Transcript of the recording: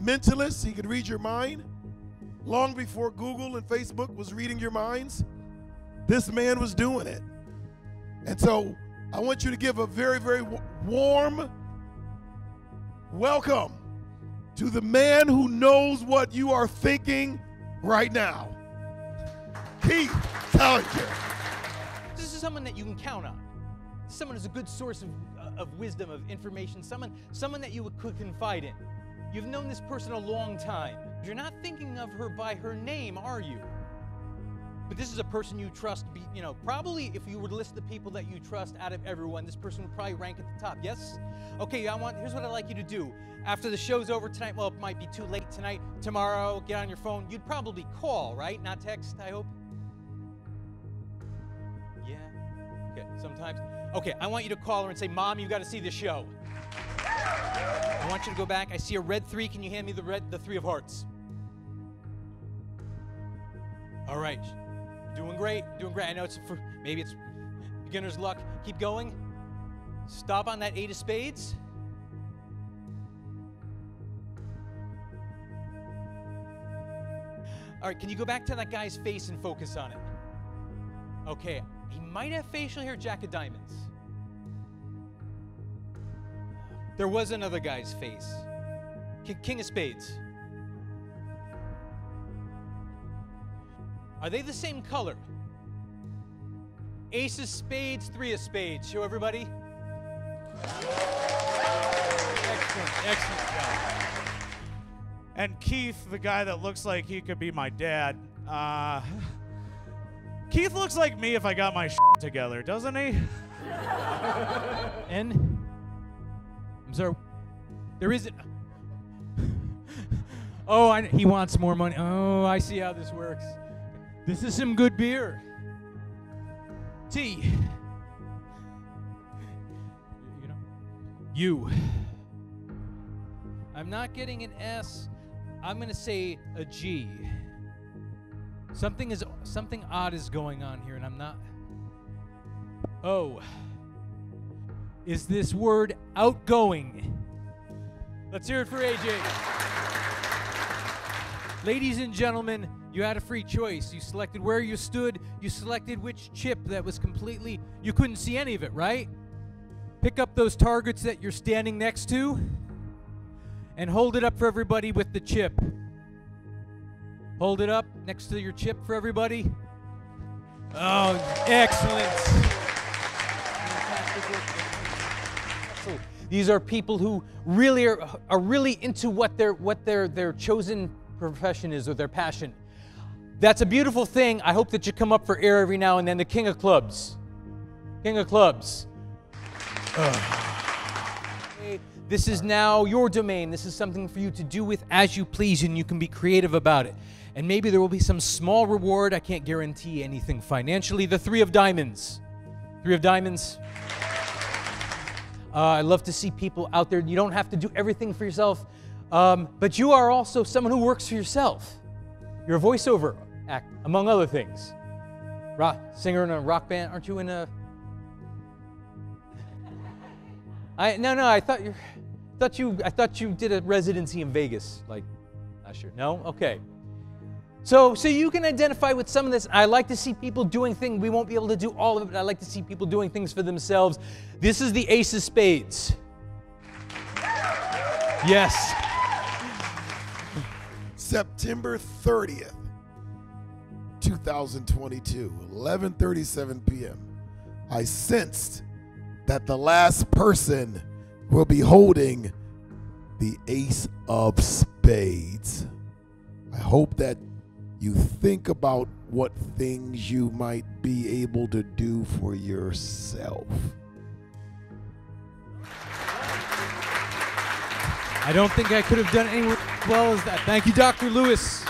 mentalist, he could read your mind. Long before Google and Facebook was reading your minds, this man was doing it. And so I want you to give a very, very warm welcome to the man who knows what you are thinking right now. Keith Zalinger. This is someone that you can count on. Someone who's a good source of, uh, of wisdom, of information, someone, someone that you could confide in. You've known this person a long time. You're not thinking of her by her name, are you? But this is a person you trust. Be, you know, probably if you were to list the people that you trust out of everyone, this person would probably rank at the top. Yes? Okay, I want. Here's what I'd like you to do. After the show's over tonight, well, it might be too late tonight. Tomorrow, get on your phone. You'd probably call, right? Not text. I hope. Yeah. Okay. Sometimes. Okay, I want you to call her and say, "Mom, you got to see the show." I want you to go back. I see a red three. Can you hand me the red, the three of hearts? All right. Doing great, doing great. I know it's for maybe it's beginner's luck. Keep going. Stop on that eight of spades. All right, can you go back to that guy's face and focus on it? Okay, he might have facial hair, jack of diamonds. There was another guy's face. King of spades. Are they the same color? Ace of spades, three of spades. Show everybody. Excellent, excellent job. And Keith, the guy that looks like he could be my dad, uh, Keith looks like me if I got my shit together, doesn't he? and I'm there isn't. Oh, I, he wants more money. Oh, I see how this works. This is some good beer. T. You know, you. I'm not getting an S. I'm going to say a G. Something is something odd is going on here and I'm not Oh. Is this word outgoing? Let's hear it for AJ. Ladies and gentlemen, you had a free choice. You selected where you stood, you selected which chip that was completely, you couldn't see any of it, right? Pick up those targets that you're standing next to and hold it up for everybody with the chip. Hold it up next to your chip for everybody. Oh, excellent. These are people who really are, are really into what their what their their chosen profession is or their passion. That's a beautiful thing. I hope that you come up for air every now and then. The king of clubs. King of clubs. This is now your domain. This is something for you to do with as you please, and you can be creative about it. And maybe there will be some small reward. I can't guarantee anything financially. The Three of Diamonds. Three of Diamonds. Uh, I love to see people out there. You don't have to do everything for yourself, um, but you are also someone who works for yourself. You're a voiceover act, among other things. Rock singer in a rock band. Aren't you in a? I no no. I thought you thought you I thought you did a residency in Vegas like last year. No, okay. So, so you can identify with some of this. I like to see people doing things. We won't be able to do all of it, but I like to see people doing things for themselves. This is the Ace of Spades. Yes. September 30th, 2022, 11:37 p.m. I sensed that the last person will be holding the Ace of Spades. I hope that you think about what things you might be able to do for yourself. I don't think I could have done any well as that. Thank you, Dr. Lewis.